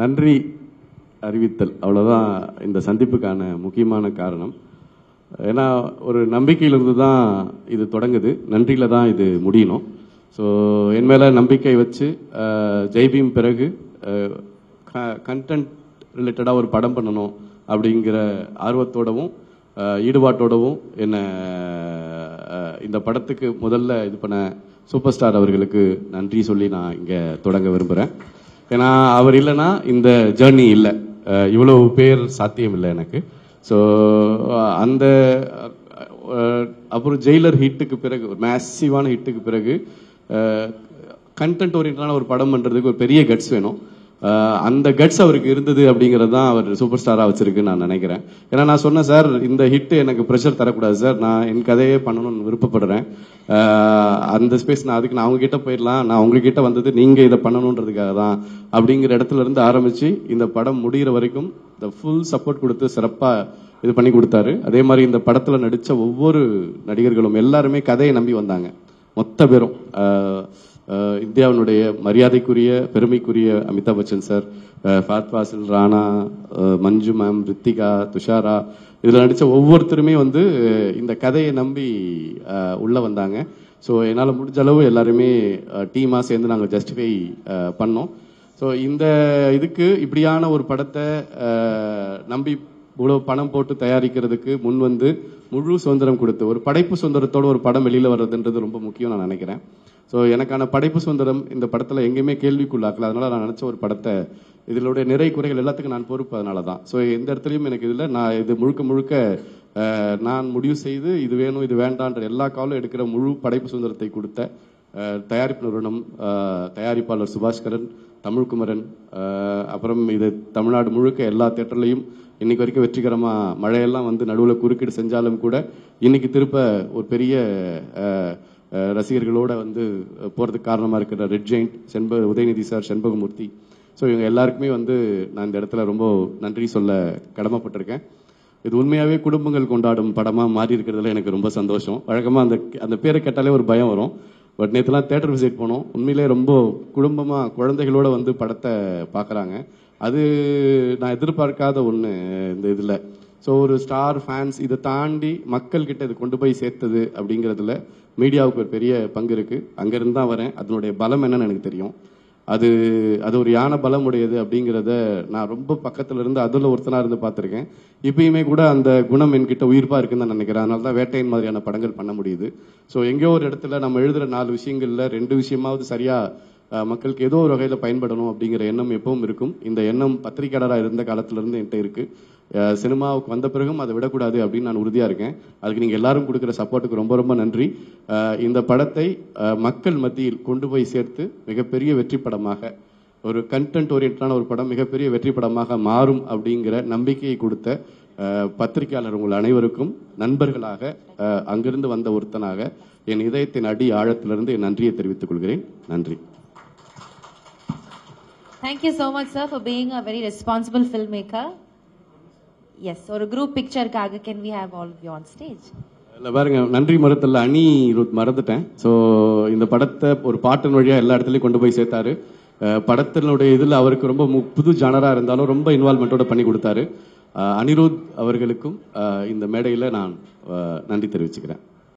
நன்றி அறிவித்தல். அவ்வளோதான் இந்த சந்திப்புக்கான முக்கியமான காரணம். ஏன்னா ஒரு நம்பிக்கையிலிருந்து தான் இது தொடங்குது. நன்றியில் தான் இது முடியணும். ஸோ என் மேலே நம்பிக்கை வச்சு ஜெய்பீம் பிறகு கண்டென்ட் ரிலேட்டடாக ஒரு படம் பண்ணணும் அப்படிங்கிற ஆர்வத்தோடவும் ஈடுபாட்டோடவும் என்னை இந்த படத்துக்கு முதல்ல இது பண்ண சூப்பர் ஸ்டார் அவர்களுக்கு நன்றி சொல்லி நான் இங்கே தொடங்க விரும்புகிறேன் ஏன்னா அவர் இல்லைன்னா இந்த ஜேர்னி இல்லை. இவ்வளவு பேர் சாத்தியம் இல்லை எனக்கு. ஸோ அந்த அப்புறம் ஜெயிலர் ஹிட்டுக்கு பிறகு ஒரு மேசிவான ஹிட்டுக்கு பிறகு கண்டென்ட் ஓரியன்டான ஒரு படம் பண்ணுறதுக்கு ஒரு பெரிய கட்ஸ் வேணும். அந்த கட்ஸ் அவருக்கு இருந்தது அப்படிங்கிறது தான் அவர் சூப்பர் ஸ்டாராக வச்சிருக்குன்னு நான் நினைக்கிறேன். ஏன்னா நான் சொன்னேன் சார் இந்த ஹிட் எனக்கு ப்ரெஷர் தரக்கூடாது சார். நான் என் கதையே பண்ணணும்னு விருப்பப்படுறேன். அந்த ஸ்பேஸ் நான் அதுக்கு நான் அவங்ககிட்ட போயிடலாம். நான் உங்ககிட்ட வந்தது நீங்கள் இதை பண்ணணுன்றதுக்காக தான். அப்படிங்கிற இடத்துல இருந்து ஆரம்பித்து இந்த படம் முடிகிற வரைக்கும் இந்த ஃபுல் சப்போர்ட் கொடுத்து சிறப்பாக இது பண்ணி கொடுத்தாரு. அதே மாதிரி இந்த படத்தில் நடித்த ஒவ்வொரு நடிகர்களும் எல்லாருமே கதையை நம்பி வந்தாங்க. மொத்த பேரும். இந்தியாவினுடைய மரியாதைக்குரிய பெருமைக்குரிய அமிதாப் பச்சன் சார் ஃபாத் ஃபாசில் ராணா மஞ்சு மேம் ரித்திகா துஷாரா இதில் நடித்த ஒவ்வொருத்தருமே வந்து இந்த கதையை நம்பி உள்ளே வந்தாங்க. ஸோ என்னால் முடிஞ்ச அளவு எல்லாருமே டீமாக சேர்ந்து நாங்கள் ஜஸ்டிஃபை பண்ணோம். ஸோ இந்த இதுக்கு இப்படியான ஒரு படத்தை நம்பி இவ்வளவு பணம் போட்டு தயாரிக்கிறதுக்கு முன் வந்து முழு சுதந்திரம் கொடுத்து ஒரு படைப்பு சுதந்திரத்தோட ஒரு படம் வெளியில் வர்றதுன்றது ரொம்ப முக்கியம் நான் நினைக்கிறேன். ஸோ எனக்கான படைப்பு சுதந்திரம் இந்த படத்தில் எங்கேயுமே கேள்விக்குள்ளாக்கல. அதனால நான் நினச்ச ஒரு படத்தை இதனுடைய நிறை குறைகள் எல்லாத்துக்கும் நான் பொறுப்பு அதனால தான் ஸோ எந்த இடத்துலையும் எனக்கு இதில் நான் இது முழுக்க முழுக்க நான் முடிவு செய்து இது வேணும் இது வேண்டான்ற எல்லா காலும் எடுக்கிற முழு படைப்பு சுதந்திரத்தை கொடுத்த தயாரிப்பு நிறுவனம் தயாரிப்பாளர் சுபாஷ்கரன் தமிழ்குமரன் அப்புறம் இது தமிழ்நாடு முழுக்க எல்லா தேட்டர்லையும் இன்னைக்கு வரைக்கும் வெற்றிகரமாக மழையெல்லாம் வந்து நடுவில் குறுக்கீடு செஞ்சாலும் கூட இன்னைக்கு திருப்ப ஒரு பெரிய ரசிகர்களோட வந்து போகிறதுக்கு காரணமாக இருக்கிற ரெட் ஜெயிண்ட் செண்ப உதயநிதி சார் செண்பகமூர்த்தி. ஸோ இவங்க எல்லாருக்குமே வந்து நான் இந்த இடத்துல ரொம்ப நன்றி சொல்ல கடமைப்பட்டிருக்கேன். இது உண்மையாகவே குடும்பங்கள் கொண்டாடும் படமாக மாறி இருக்கிறதுல எனக்கு ரொம்ப சந்தோஷம். வழக்கமாக அந்த அந்த பேரை கேட்டாலே ஒரு பயம் வரும். பட் நேற்றுலாம் தேட்டர் விசிட் போனோம். உண்மையிலே ரொம்ப குடும்பமாக குழந்தைகளோட வந்து படத்தை பார்க்குறாங்க. அது நான் எதிர்பார்க்காத ஒன்று இந்த இதில். ஸோ ஒரு ஸ்டார் ஃபேன்ஸ் இதை தாண்டி மக்கள்கிட்ட இது கொண்டு போய் சேர்த்தது அப்படிங்கிறதுல மீடியாவுக்கு ஒரு பெரிய பங்கு இருக்குது அங்கேருந்து தான் வரேன். அதனுடைய பலம் என்னன்னு எனக்கு தெரியும். அது அது ஒரு யானை பலம் உடையது அப்படிங்கிறத நான் ரொம்ப பக்கத்துல இருந்து அதுல ஒருத்தனா இருந்து பார்த்திருக்கேன். இப்பயுமே கூட அந்த குணம் என்கிட்ட உயிர்ப்பா இருக்குன்னு நான் நினைக்கிறேன். அதனால தான் வேட்டையின் மாதிரியான படங்கள் பண்ண முடியுது. ஸோ எங்கேயோ ஒரு இடத்துல நம்ம எழுதுற நாலு விஷயங்கள்ல ரெண்டு விஷயமாவது சரியா மக்களுக்கு ஏதோ ஒரு வகையில பயன்படணும் அப்படிங்கிற எண்ணம் எப்பவும் இருக்கும். இந்த எண்ணம் பத்திரிகையாளராக இருந்த காலத்துலேருந்து என்கிட்ட இருக்கு. சினிமாவுக்கு வந்த பிறகும் அதை விடக்கூடாது அப்படின்னு நான் உறுதியாக இருக்கேன். அதுக்கு நீங்க எல்லாரும் கொடுக்குற சப்போர்ட்டுக்கு ரொம்ப ரொம்ப நன்றி. இந்த படத்தை மக்கள் மத்தியில் கொண்டு போய் சேர்த்து மிகப்பெரிய வெற்றி படமாக ஒரு கண்டென்ட் ஓரியன்டான ஒரு படம் மிகப்பெரிய வெற்றி படமாக மாறும் அப்படிங்கிற நம்பிக்கையை கொடுத்த பத்திரிகையாளர் உங்கள் அனைவருக்கும் நண்பர்களாக அங்கிருந்து வந்த ஒருத்தனாக என் இதயத்தின் அடி ஆழத்திலிருந்து என் நன்றியை தெரிவித்துக் கொள்கிறேன். நன்றி. Thank you so much, sir, for being a very responsible filmmaker. Yes ஒரு group பிக்சருக்காக can we have all you on stage இல்லை பாருங்க நன்றி மரத்தில் அணி மறந்துட்டேன். ஸோ இந்த படத்தை ஒரு பாட்டின் வழியாக எல்லா இடத்துலையும் கொண்டு போய் சேர்த்தாரு. படத்தினுடைய இதில் அவருக்கு ரொம்ப மு- புது ஜானராக இருந்தாலும் ரொம்ப இன்வால்மெண்ட்டோட பண்ணி கொடுத்தாரு. அனிருத் அவர்களுக்கும் இந்த மேடையில் நான் நன்றி தெரிவிச்சுக்கிறேன்.